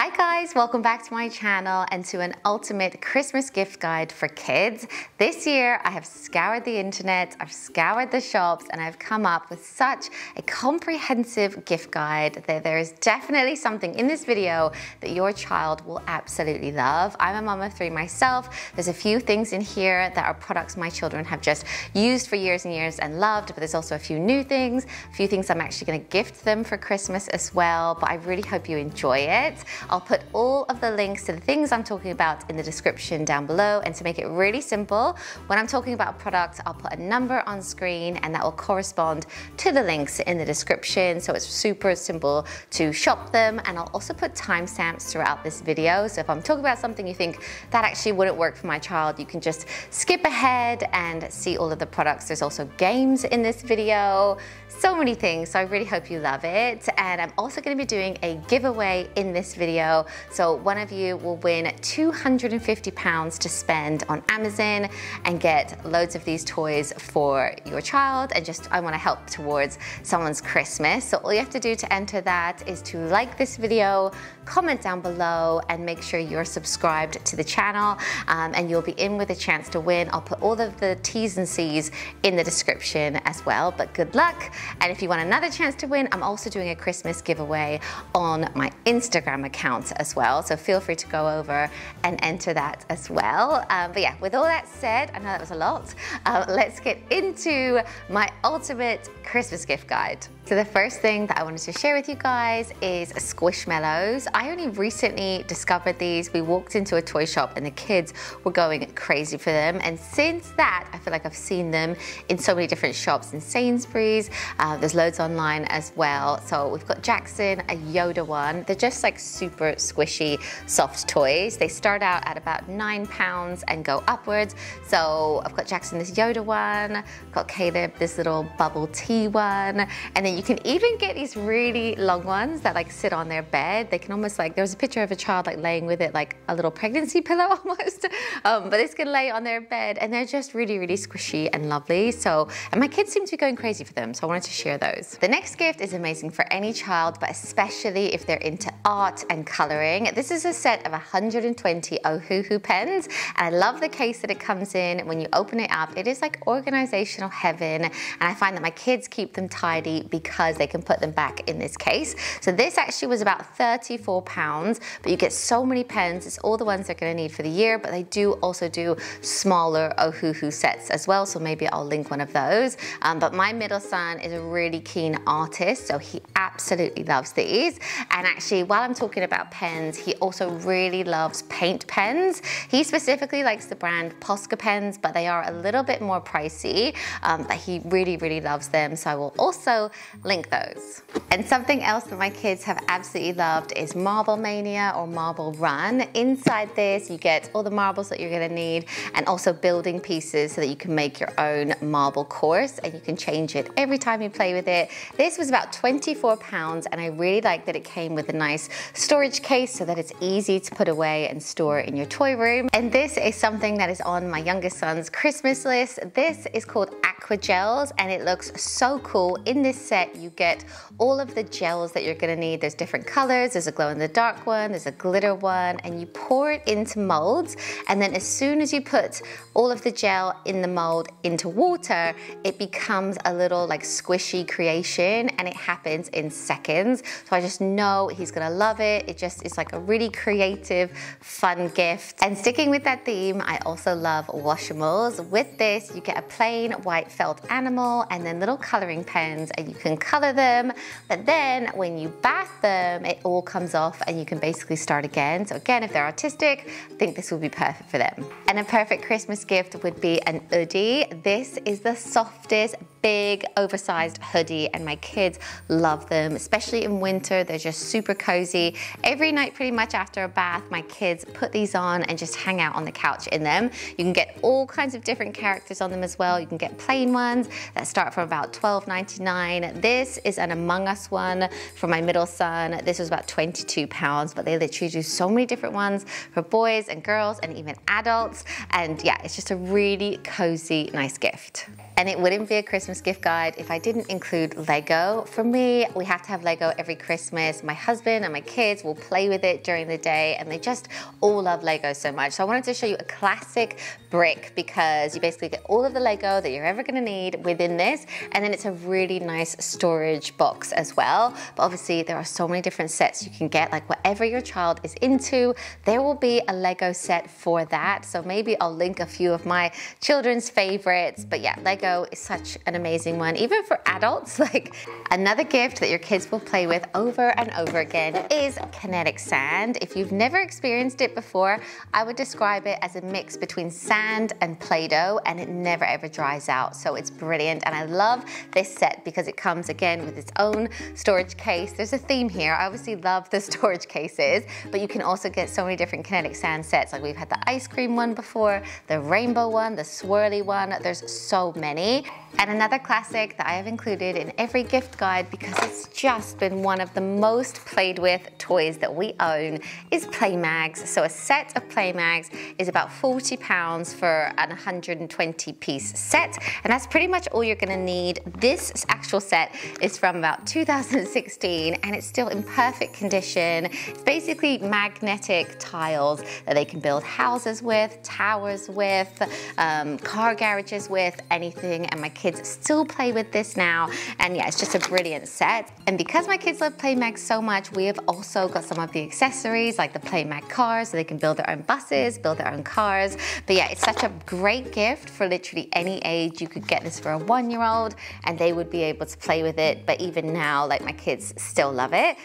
Hi guys, welcome back to my channel and to an ultimate Christmas gift guide for kids. This year I have scoured the internet, I've scoured the shops and I've come up with such a comprehensive gift guide that there is definitely something in this video that your child will absolutely love. I'm a mom of three myself. There's a few things in here that are products my children have just used for years and years and loved, but there's also a few new things, a few things I'm actually gonna gift them for Christmas as well, but I really hope you enjoy it. I'll put all of the links to the things I'm talking about in the description down below. And to make it really simple, when I'm talking about a product, I'll put a number on screen and that will correspond to the links in the description. So it's super simple to shop them. And I'll also put timestamps throughout this video. So if I'm talking about something you think that actually wouldn't work for my child, you can just skip ahead and see all of the products. There's also games in this video, so many things. So I really hope you love it. And I'm also gonna be doing a giveaway in this video video. So one of you will win 250 pounds to spend on Amazon and get loads of these toys for your child and just I want to help towards someone's Christmas. So all you have to do to enter that is to like this video, comment down below and make sure you're subscribed to the channel um, and you'll be in with a chance to win. I'll put all of the T's and C's in the description as well, but good luck. And if you want another chance to win, I'm also doing a Christmas giveaway on my Instagram account account as well. So feel free to go over and enter that as well. Um, but yeah, with all that said, I know that was a lot. Uh, let's get into my ultimate Christmas gift guide. So the first thing that I wanted to share with you guys is Squishmallows. I only recently discovered these. We walked into a toy shop and the kids were going crazy for them. And since that, I feel like I've seen them in so many different shops in Sainsbury's. Uh, there's loads online as well. So we've got Jackson, a Yoda one. They're just like super squishy, soft toys. They start out at about nine pounds and go upwards. So I've got Jackson this Yoda one, I've got Caleb this little bubble tea one, and then you can even get these really long ones that like sit on their bed. They can almost like, there was a picture of a child like laying with it like a little pregnancy pillow almost. Um, but this can lay on their bed and they're just really, really squishy and lovely. So, and my kids seem to be going crazy for them. So I wanted to share those. The next gift is amazing for any child, but especially if they're into art and coloring. This is a set of 120 Ohuhu pens. And I love the case that it comes in. When you open it up, it is like organizational heaven. And I find that my kids keep them tidy because because they can put them back in this case. So this actually was about 34 pounds, but you get so many pens. It's all the ones they're gonna need for the year, but they do also do smaller Ohuhu sets as well. So maybe I'll link one of those. Um, but my middle son is a really keen artist, so he absolutely loves these. And actually, while I'm talking about pens, he also really loves paint pens. He specifically likes the brand Posca pens, but they are a little bit more pricey, um, but he really, really loves them. So I will also link those. And something else that my kids have absolutely loved is Marble Mania or Marble Run. Inside this, you get all the marbles that you're gonna need and also building pieces so that you can make your own marble course and you can change it every time you play with it. This was about 24 pounds and I really like that it came with a nice storage case so that it's easy to put away and store in your toy room. And this is something that is on my youngest son's Christmas list. This is called Aquagelz and it looks so cool. In this set, set, you get all of the gels that you're gonna need. There's different colors, there's a glow in the dark one, there's a glitter one, and you pour it into molds. And then as soon as you put all of the gel in the mold into water, it becomes a little like squishy creation and it happens in seconds. So I just know he's gonna love it. It just is like a really creative, fun gift. And sticking with that theme, I also love Washimals. With this, you get a plain white felt animal and then little coloring pens and you can color them, but then when you bath them, it all comes off and you can basically start again. So again, if they're artistic, I think this will be perfect for them. And a perfect Christmas gift would be an Oodie. This is the softest, big, oversized hoodie and my kids love them, especially in winter. They're just super cozy. Every night pretty much after a bath, my kids put these on and just hang out on the couch in them. You can get all kinds of different characters on them as well. You can get plain ones that start from about $12.99. This is an Among Us one for my middle son. This was about 22 pounds, but they literally do so many different ones for boys and girls and even adults. And yeah, it's just a really cozy, nice gift. And it wouldn't be a Christmas gift guide if I didn't include Lego. For me, we have to have Lego every Christmas. My husband and my kids will play with it during the day and they just all love Lego so much. So I wanted to show you a classic brick because you basically get all of the Lego that you're ever gonna need within this. And then it's a really nice storage box as well. But obviously there are so many different sets you can get, like whatever your child is into, there will be a Lego set for that. So maybe I'll link a few of my children's favorites. But yeah, Lego is such an amazing one, even for adults. Like another gift that your kids will play with over and over again is kinetic sand. If you've never experienced it before, I would describe it as a mix between sand and Play-Doh and it never ever dries out. So it's brilliant. And I love this set because it comes again with its own storage case. There's a theme here. I obviously love the storage cases, but you can also get so many different kinetic sand sets. Like we've had the ice cream one before, the rainbow one, the swirly one. There's so many money. And another classic that I have included in every gift guide because it's just been one of the most played with toys that we own is Playmags. So a set of Playmags is about 40 pounds for an 120 piece set. And that's pretty much all you're gonna need. This actual set is from about 2016 and it's still in perfect condition. It's basically magnetic tiles that they can build houses with, towers with, um, car garages with, anything. And my kids still play with this now. And yeah, it's just a brilliant set. And because my kids love Playmags so much, we have also got some of the accessories like the Playmag cars so they can build their own buses, build their own cars. But yeah, it's such a great gift for literally any age. You could get this for a one-year-old and they would be able to play with it. But even now, like my kids still love it.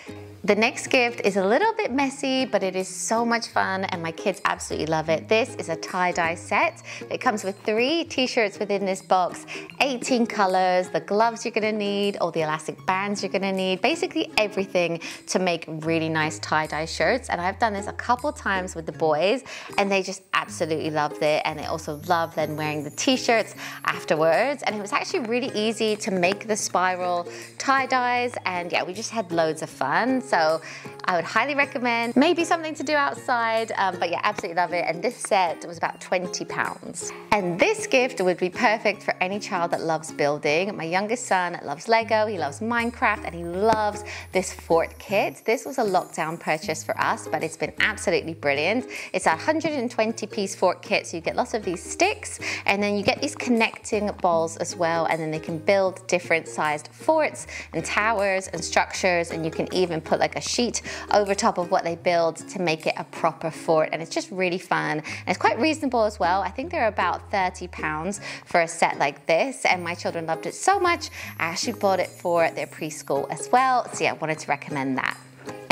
The next gift is a little bit messy, but it is so much fun and my kids absolutely love it. This is a tie-dye set. It comes with three t-shirts within this box, 18 colors, the gloves you're gonna need, all the elastic bands you're gonna need, basically everything to make really nice tie-dye shirts. And I've done this a couple times with the boys and they just absolutely loved it. And they also love then wearing the t-shirts afterwards. And it was actually really easy to make the spiral tie-dyes. And yeah, we just had loads of fun. So I would highly recommend maybe something to do outside, um, but yeah, absolutely love it. And this set was about 20 pounds. And this gift would be perfect for any child that loves building. My youngest son loves Lego, he loves Minecraft, and he loves this fort kit. This was a lockdown purchase for us, but it's been absolutely brilliant. It's a 120 piece fort kit, so you get lots of these sticks, and then you get these connecting balls as well, and then they can build different sized forts and towers and structures, and you can even put like a sheet over top of what they build to make it a proper fort. And it's just really fun. And it's quite reasonable as well. I think they're about 30 pounds for a set like this. And my children loved it so much, I actually bought it for their preschool as well. So yeah, I wanted to recommend that.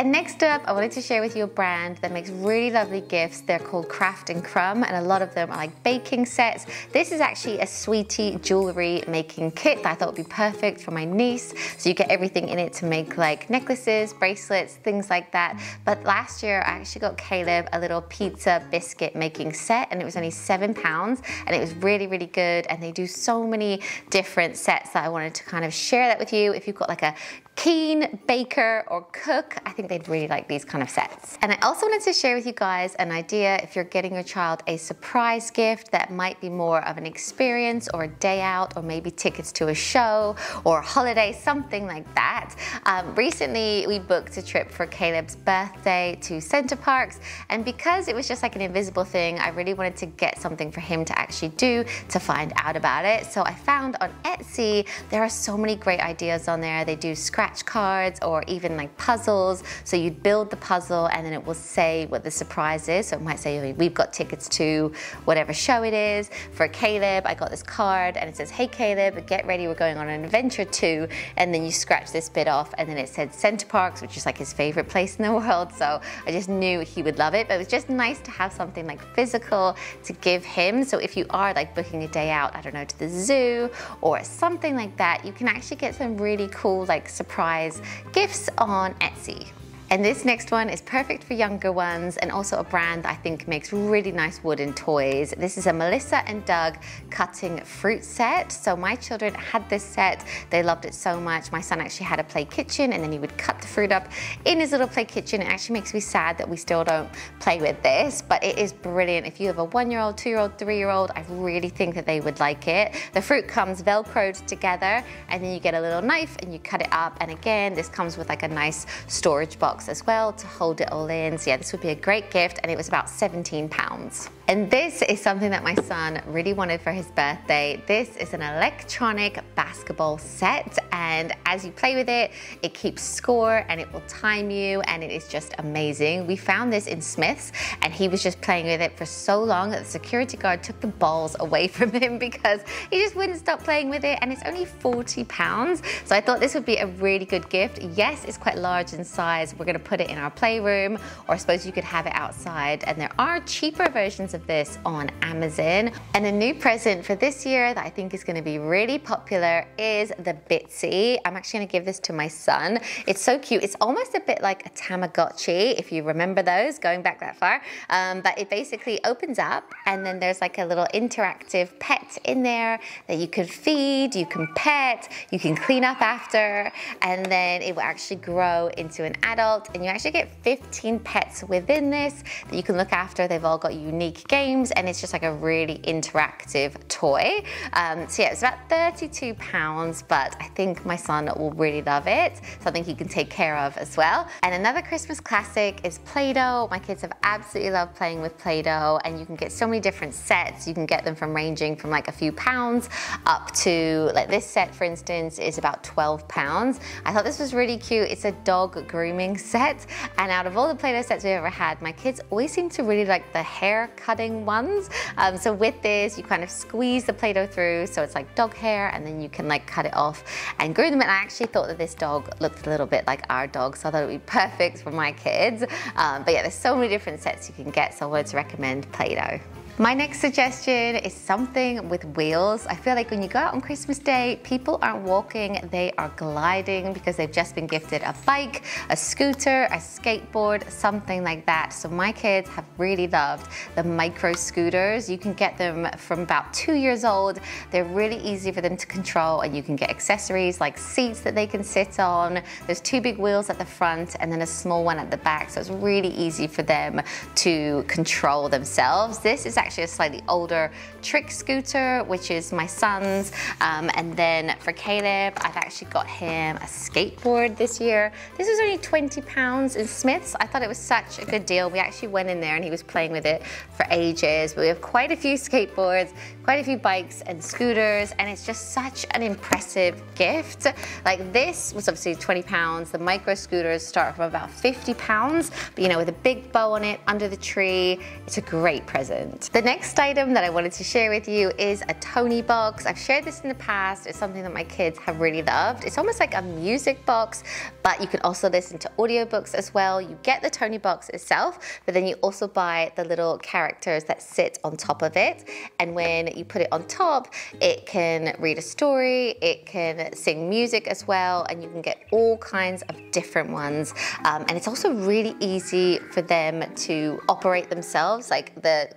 And next up, I wanted to share with you a brand that makes really lovely gifts. They're called Craft and Crumb, and a lot of them are like baking sets. This is actually a sweetie jewelry making kit that I thought would be perfect for my niece. So you get everything in it to make like necklaces, bracelets, things like that. But last year, I actually got Caleb a little pizza biscuit making set, and it was only seven pounds, and it was really, really good. And they do so many different sets that I wanted to kind of share that with you. If you've got like a keen baker or cook, I think they'd really like these kind of sets. And I also wanted to share with you guys an idea if you're getting your child a surprise gift that might be more of an experience or a day out or maybe tickets to a show or a holiday, something like that. Um, recently, we booked a trip for Caleb's birthday to Center Parcs and because it was just like an invisible thing, I really wanted to get something for him to actually do to find out about it. So I found on Etsy, there are so many great ideas on there. They do scratch scratch cards or even like puzzles. So you'd build the puzzle and then it will say what the surprise is. So it might say, we've got tickets to whatever show it is. For Caleb, I got this card and it says, hey Caleb, get ready, we're going on an adventure too. And then you scratch this bit off and then it said Center Parcs, which is like his favorite place in the world. So I just knew he would love it, but it was just nice to have something like physical to give him. So if you are like booking a day out, I don't know, to the zoo or something like that, you can actually get some really cool like surprise surprise gifts on Etsy. And this next one is perfect for younger ones and also a brand that I think makes really nice wooden toys. This is a Melissa and Doug cutting fruit set. So my children had this set. They loved it so much. My son actually had a play kitchen and then he would cut the fruit up in his little play kitchen. It actually makes me sad that we still don't play with this, but it is brilliant. If you have a one-year-old, two-year-old, three-year-old, I really think that they would like it. The fruit comes velcroed together and then you get a little knife and you cut it up. And again, this comes with like a nice storage box as well to hold it all in. So yeah, this would be a great gift and it was about 17 pounds. And this is something that my son really wanted for his birthday. This is an electronic basketball set and as you play with it, it keeps score and it will time you and it is just amazing. We found this in Smith's and he was just playing with it for so long that the security guard took the balls away from him because he just wouldn't stop playing with it and it's only 40 pounds. So I thought this would be a really good gift. Yes, it's quite large in size. We're gonna put it in our playroom or I suppose you could have it outside and there are cheaper versions of of this on Amazon. And a new present for this year that I think is gonna be really popular is the Bitzee. I'm actually gonna give this to my son. It's so cute. It's almost a bit like a Tamagotchi, if you remember those, going back that far. Um, but it basically opens up and then there's like a little interactive pet in there that you can feed, you can pet, you can clean up after, and then it will actually grow into an adult and you actually get 15 pets within this that you can look after. They've all got unique games and it's just like a really interactive toy. Um, so yeah, it's about 32 pounds, but I think my son will really love it. Something he can take care of as well. And another Christmas classic is Play-Doh. My kids have absolutely loved playing with Play-Doh and you can get so many different sets. You can get them from ranging from like a few pounds up to like this set, for instance, is about 12 pounds. I thought this was really cute. It's a dog grooming set. And out of all the Play-Doh sets we've ever had, my kids always seem to really like the hair cutting ones. Um, so with this, you kind of squeeze the Play-Doh through so it's like dog hair and then you can like cut it off and groom them. And I actually thought that this dog looked a little bit like our dog, so I thought it would be perfect for my kids. Um, but yeah, there's so many different sets you can get, so I wanted to recommend Play-Doh. My next suggestion is something with wheels. I feel like when you go out on Christmas Day, people aren't walking, they are gliding because they've just been gifted a bike, a scooter, a skateboard, something like that. So my kids have really loved the micro scooters. You can get them from about two years old. They're really easy for them to control and you can get accessories like seats that they can sit on. There's two big wheels at the front and then a small one at the back. So it's really easy for them to control themselves. This is actually a slightly older trick scooter, which is my son's. Um, and then for Caleb, I've actually got him a skateboard this year. This was only 20 pounds in Smith's. I thought it was such a good deal. We actually went in there and he was playing with it for ages. But we have quite a few skateboards, quite a few bikes and scooters, and it's just such an impressive gift. Like this was obviously 20 pounds. The micro scooters start from about 50 pounds, but you know, with a big bow on it under the tree, it's a great present. The next item that I wanted to share with you is a Toniebox. I've shared this in the past. It's something that my kids have really loved. It's almost like a music box, but you can also listen to audiobooks as well. You get the Toniebox itself, but then you also buy the little characters that sit on top of it. And when you put it on top, it can read a story, it can sing music as well, and you can get all kinds of different ones. Um, and it's also really easy for them to operate themselves. Like the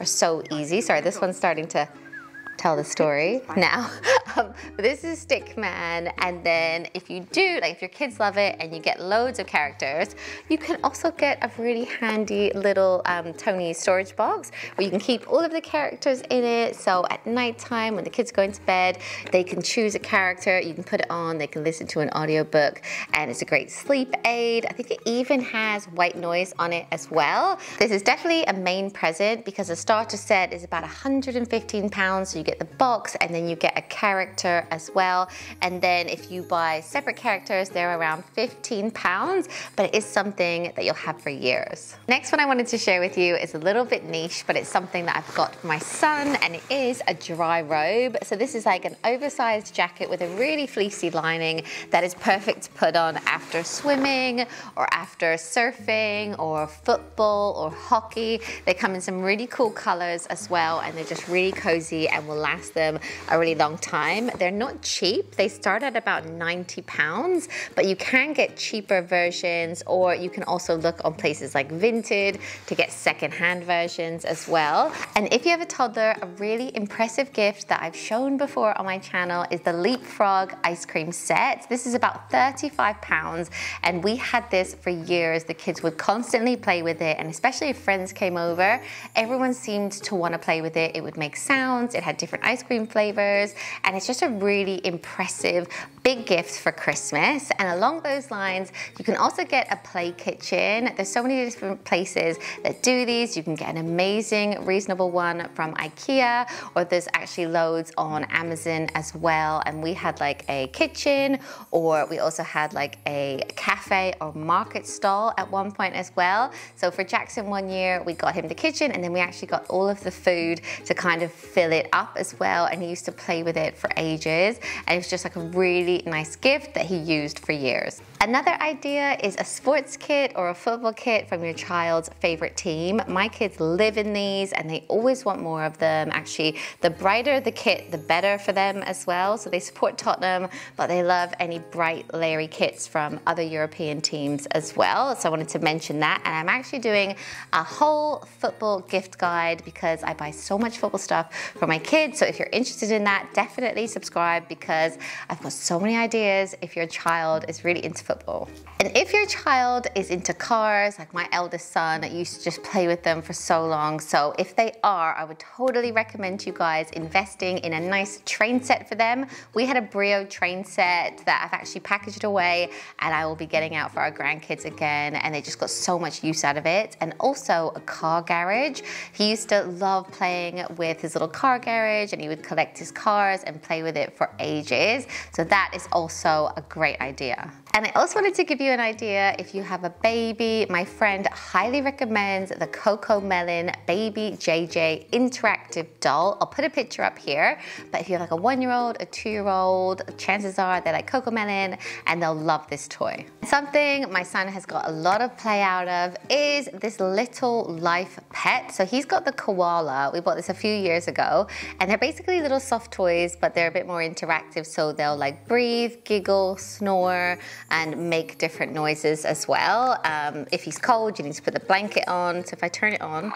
are so easy. Sorry, this one's starting to tell the story now. um, this is Stickman, and then if you do, like if your kids love it and you get loads of characters, you can also get a really handy little um, Tonie storage box where you can keep all of the characters in it. So at nighttime, when the kids go into bed, they can choose a character, you can put it on, they can listen to an audiobook, and it's a great sleep aid. I think it even has white noise on it as well. This is definitely a main present because the starter set is about 115 pounds, so you get the box and then you get a character as well. And then if you buy separate characters, they're around 15 pounds, but it is something that you'll have for years. Next one I wanted to share with you is a little bit niche, but it's something that I've got for my son and it is a dry robe. So this is like an oversized jacket with a really fleecy lining that is perfect to put on after swimming or after surfing or football or hockey. They come in some really cool colors as well and they're just really cozy and will last them a really long time. They're not cheap. They start at about 90 pounds, but you can get cheaper versions or you can also look on places like Vinted to get secondhand versions as well. And if you have a toddler, a really impressive gift that I've shown before on my channel is the Leapfrog ice cream set. This is about 35 pounds and we had this for years. The kids would constantly play with it and especially if friends came over, everyone seemed to want to play with it. It would make sounds, it had different ice cream flavors and it's just a really impressive big gift for Christmas. And along those lines, you can also get a play kitchen. There's so many different places that do these. You can get an amazing, reasonable one from IKEA, or there's actually loads on Amazon as well. And we had like a kitchen, or we also had like a cafe or market stall at one point as well. So for Jackson one year, we got him the kitchen, and then we actually got all of the food to kind of fill it up as well. And he used to play with it for ages. And it was just like a really nice gift that he used for years. Another idea is a sports kit or a football kit from your child's favorite team. My kids live in these and they always want more of them. Actually, the brighter the kit, the better for them as well. So they support Tottenham, but they love any bright, Larry kits from other European teams as well. So I wanted to mention that. And I'm actually doing a whole football gift guide because I buy so much football stuff for my kids. So if you're interested in that, definitely subscribe because I've got so many ideas if your child is really into football. And if your child is into cars, like my eldest son, I used to just play with them for so long. So if they are, I would totally recommend you guys investing in a nice train set for them. We had a Brio train set that I've actually packaged away and I will be getting out for our grandkids again. And they just got so much use out of it. And also a car garage. He used to love playing with his little car garage and he would collect his cars and play with it for ages. So that is also a great idea. And I also wanted to give you an idea if you have a baby. My friend highly recommends the CoComelon Baby JJ interactive doll. I'll put a picture up here, but if you have like a one year old, a two year old, chances are they like CoComelon and they'll love this toy. Something my son has got a lot of play out of is this little life pet. So he's got the koala. We bought this a few years ago and they're basically little soft toys, but they're a bit more interactive. So they'll like breathe, giggle, snore, and make different noises as well. Um, if he's cold, you need to put the blanket on. So if I turn it on,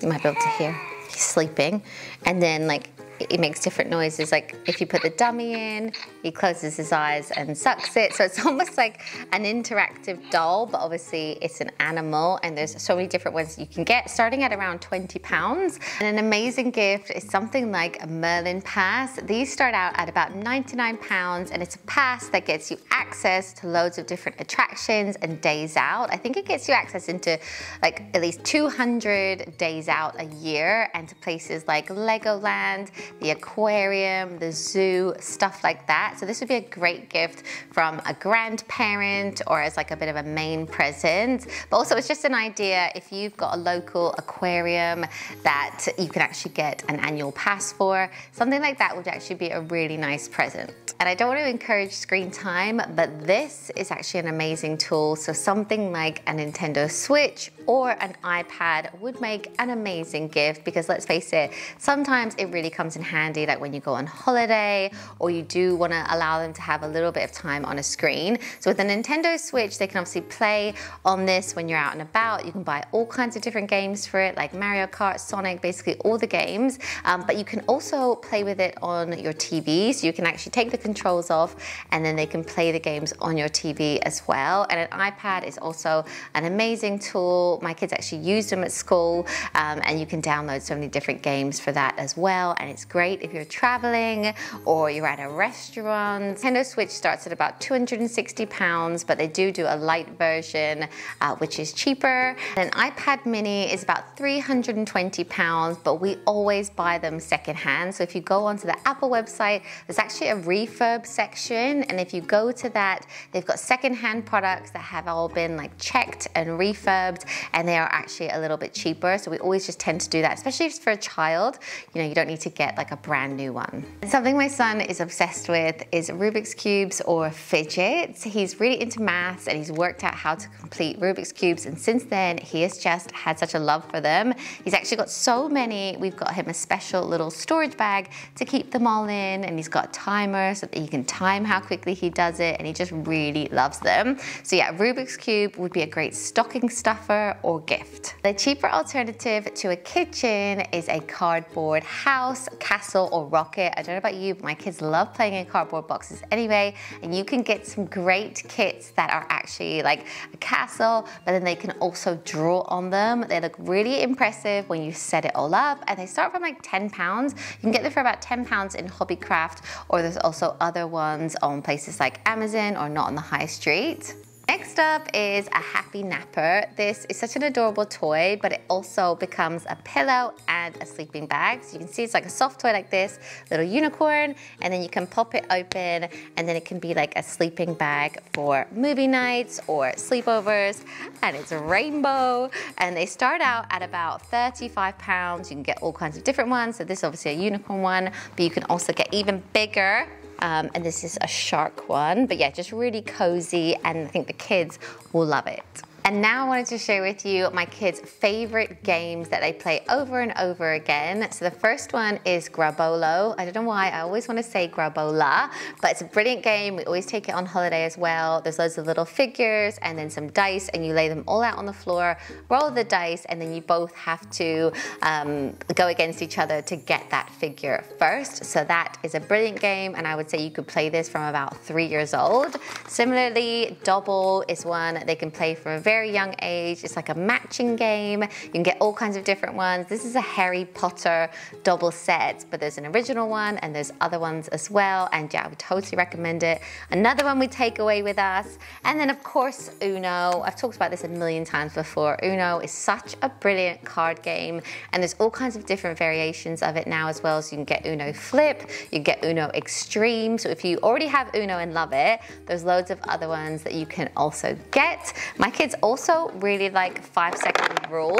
you might be able to hear he's sleeping. And then like it makes different noises. Like if you put the dummy in, he closes his eyes and sucks it. So it's almost like an interactive doll, but obviously it's an animal and there's so many different ones you can get starting at around 20 pounds. And an amazing gift is something like a Merlin pass. These start out at about 99 pounds and it's a pass that gets you access to loads of different attractions and days out. I think it gets you access into like at least 200 days out a year and to places like Legoland, the aquarium, the zoo, stuff like that. So this would be a great gift from a grandparent or as like a bit of a main present. But also it's just an idea if you've got a local aquarium that you can actually get an annual pass for, something like that would actually be a really nice present. And I don't want to encourage screen time, but this is actually an amazing tool. So something like a Nintendo Switch or an iPad would make an amazing gift because let's face it, sometimes it really comes in handy like when you go on holiday or you do want to allow them to have a little bit of time on a screen. So with the Nintendo Switch, they can obviously play on this when you're out and about. You can buy all kinds of different games for it like Mario Kart, Sonic, basically all the games. Um, but you can also play with it on your TV. So you can actually take the controls off and then they can play the games on your TV as well. And an iPad is also an amazing tool. My kids actually use them at school um, and you can download so many different games for that as well. And it's great if you're traveling or you're at a restaurant. Nintendo Switch starts at about 260 pounds, but they do do a light version, uh, which is cheaper. And an iPad mini is about 320 pounds, but we always buy them secondhand. So if you go onto the Apple website, there's actually a refurb section. And if you go to that, they've got secondhand products that have all been like checked and refurbed, and they are actually a little bit cheaper. So we always just tend to do that, especially if it's for a child. You know, you don't need to get like a brand new one. Something my son is obsessed with is Rubik's Cubes or fidgets. He's really into maths and he's worked out how to complete Rubik's Cubes and since then he has just had such a love for them. He's actually got so many, we've got him a special little storage bag to keep them all in and he's got a timer so that he can time how quickly he does it and he just really loves them. So yeah, Rubik's Cube would be a great stocking stuffer or gift. The cheaper alternative to a kitchen is a cardboard house, castle, or rocket. I don't know about you, but my kids love playing in cardboard boxes anyway, and you can get some great kits that are actually like a castle, but then they can also draw on them. They look really impressive when you set it all up, and they start from like 10 pounds. You can get them for about 10 pounds in Hobbycraft, or there's also other ones on places like Amazon or not on the high street. Next up is a happy napper. This is such an adorable toy, but it also becomes a pillow and a sleeping bag. So you can see it's like a soft toy like this, little unicorn, and then you can pop it open, and then it can be like a sleeping bag for movie nights or sleepovers, and it's rainbow. And they start out at about 35 pounds. You can get all kinds of different ones. So this is obviously a unicorn one, but you can also get even bigger um, and this is a shark one. But yeah, just really cozy and I think the kids will love it. And now I wanted to share with you my kids' favorite games that they play over and over again. So the first one is Grabolo. I don't know why, I always want to say Grabola, but it's a brilliant game. We always take it on holiday as well. There's loads of little figures and then some dice and you lay them all out on the floor, roll the dice, and then you both have to um, go against each other to get that figure first. So that is a brilliant game and I would say you could play this from about three years old. Similarly, Dobble is one they can play from a very very young age. It's like a matching game. You can get all kinds of different ones. This is a Harry Potter Dobble set, but there's an original one and there's other ones as well. And yeah, I would totally recommend it. Another one we take away with us. And then of course, Uno. I've talked about this a million times before. Uno is such a brilliant card game and there's all kinds of different variations of it now as well. So you can get Uno Flip, you get Uno Extreme. So if you already have Uno and love it, there's loads of other ones that you can also get. My kids also really like five second rule.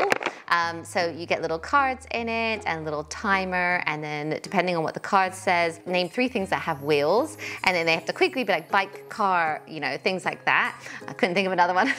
Um, so you get little cards in it and a little timer and then depending on what the card says, name three things that have wheels and then they have to quickly be like bike, car, you know, things like that. I couldn't think of another one.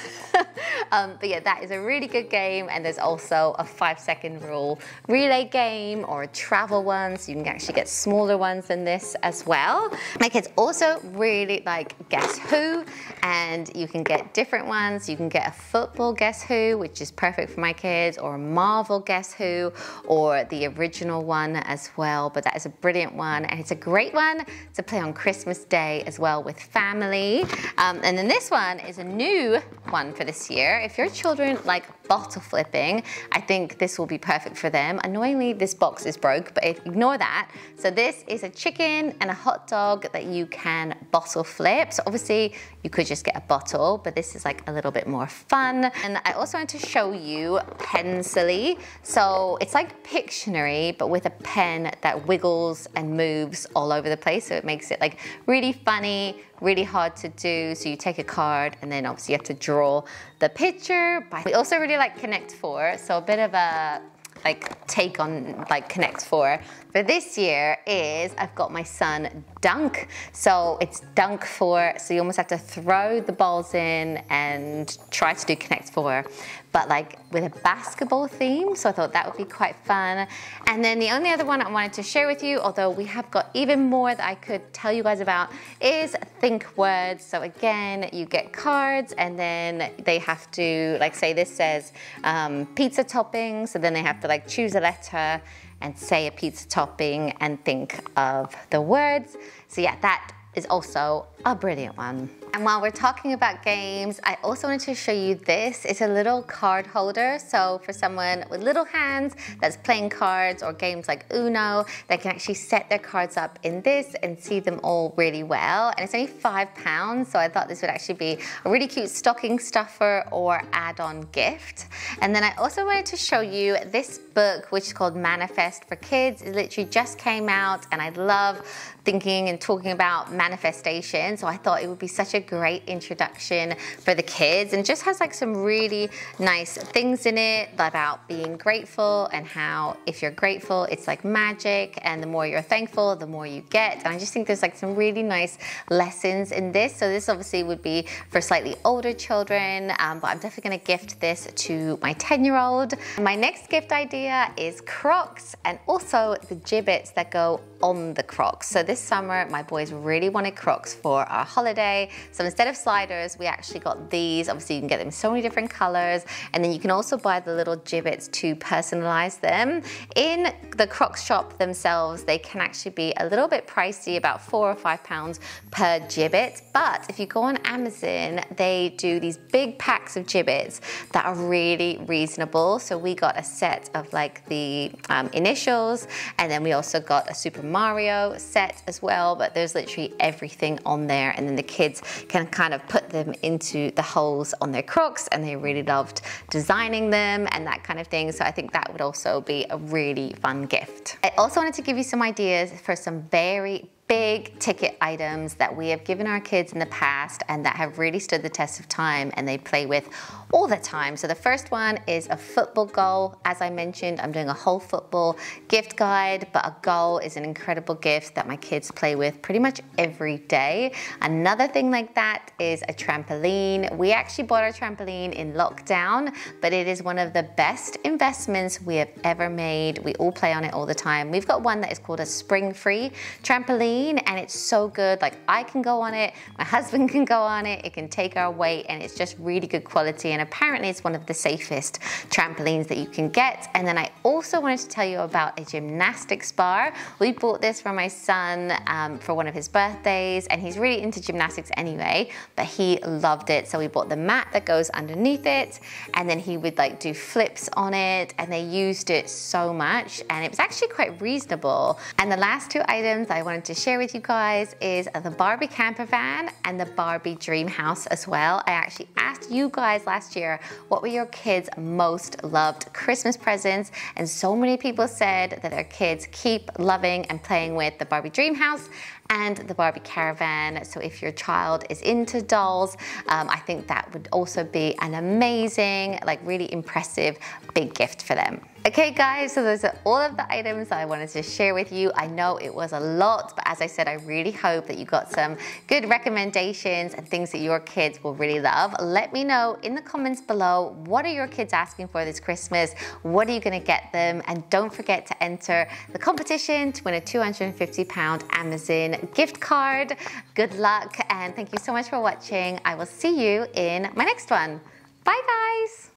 um, but yeah, that is a really good game and there's also a five second rule relay game or a travel one so you can actually get smaller ones than this as well. My kids also really like Guess Who and you can get different ones. You can get a football Guess Who, which is perfect for my kids, or a Marvel Guess Who, or the original one as well. But that is a brilliant one, and it's a great one to play on Christmas Day as well with family. Um, and then this one is a new one for this year. If your children like bottle flipping, I think this will be perfect for them. Annoyingly, this box is broke, but ignore that. So this is a chicken and a hot dog that you can bottle flip. So obviously you could just get a bottle, but this is like a little bit more fun. And I also want to show you Pensily. So it's like Pictionary, but with a pen that wiggles and moves all over the place. So it makes it like really funny, really hard to do. So you take a card and then obviously you have to draw the picture. We also really like Connect Four. So a bit of a like take on like Connect Four for this year is I've got my son Dunk. So it's Dunk Four. So you almost have to throw the balls in and try to do Connect Four, but like with a basketball theme. So I thought that would be quite fun. And then the only other one I wanted to share with you, although we have got even more that I could tell you guys about, is Think Words. So again, you get cards and then they have to, like say this says um, pizza topping. So then they have to like choose a letter and say a pizza topping and think of the words. So yeah, that is also a brilliant one. And while we're talking about games, I also wanted to show you this. It's a little card holder. So for someone with little hands that's playing cards or games like Uno, they can actually set their cards up in this and see them all really well. And it's only five pounds. So I thought this would actually be a really cute stocking stuffer or add-on gift. And then I also wanted to show you this book, which is called Manifest for Kids. It literally just came out and I love thinking and talking about manifestation. So I thought it would be such a great introduction for the kids and just has like some really nice things in it about being grateful and how if you're grateful, it's like magic. And the more you're thankful, the more you get. And I just think there's like some really nice lessons in this. So this obviously would be for slightly older children, um, but I'm definitely gonna gift this to my 10 year old. My next gift idea is Crocs and also the Jibbitz that go on the Crocs. So this summer, my boys really wanted Crocs for our holiday. So instead of sliders, we actually got these. Obviously, you can get them in so many different colors. And then you can also buy the little Jibbitz to personalize them. In the Crocs shop themselves, they can actually be a little bit pricey, about four or five pounds per Jibbit. But if you go on Amazon, they do these big packs of Jibbitz that are really reasonable. So we got a set of like the um, initials, and then we also got a Super Mario set as well, but there's literally everything on there. And then the kids can kind of put them into the holes on their crocs and they really loved designing them and that kind of thing. So I think that would also be a really fun gift. I also wanted to give you some ideas for some very big ticket items that we have given our kids in the past and that have really stood the test of time and they play with all the time. So the first one is a football goal. As I mentioned, I'm doing a whole football gift guide, but a goal is an incredible gift that my kids play with pretty much every day. Another thing like that is a trampoline. We actually bought our trampoline in lockdown, but it is one of the best investments we have ever made. We all play on it all the time. We've got one that is called a spring-free trampoline clean and it's so good. Like I can go on it, my husband can go on it, it can take our weight and it's just really good quality. And apparently it's one of the safest trampolines that you can get. And then I also wanted to tell you about a gymnastics bar. We bought this for my son um, for one of his birthdays and he's really into gymnastics anyway, but he loved it. So we bought the mat that goes underneath it and then he would like do flips on it and they used it so much and it was actually quite reasonable. And the last two items I wanted to share share with you guys is the Barbie camper van and the Barbie dream house as well. I actually asked you guys last year what were your kids most loved Christmas presents and so many people said that their kids keep loving and playing with the Barbie dream house and the Barbie caravan. So if your child is into dolls, um, I think that would also be an amazing, like really impressive big gift for them. Okay guys, so those are all of the items I wanted to share with you. I know it was a lot, but as I said, I really hope that you got some good recommendations and things that your kids will really love. Let me know in the comments below, what are your kids asking for this Christmas? What are you gonna get them? And don't forget to enter the competition to win a 250 pound Amazon gift card. Good luck and thank you so much for watching. I will see you in my next one. Bye guys.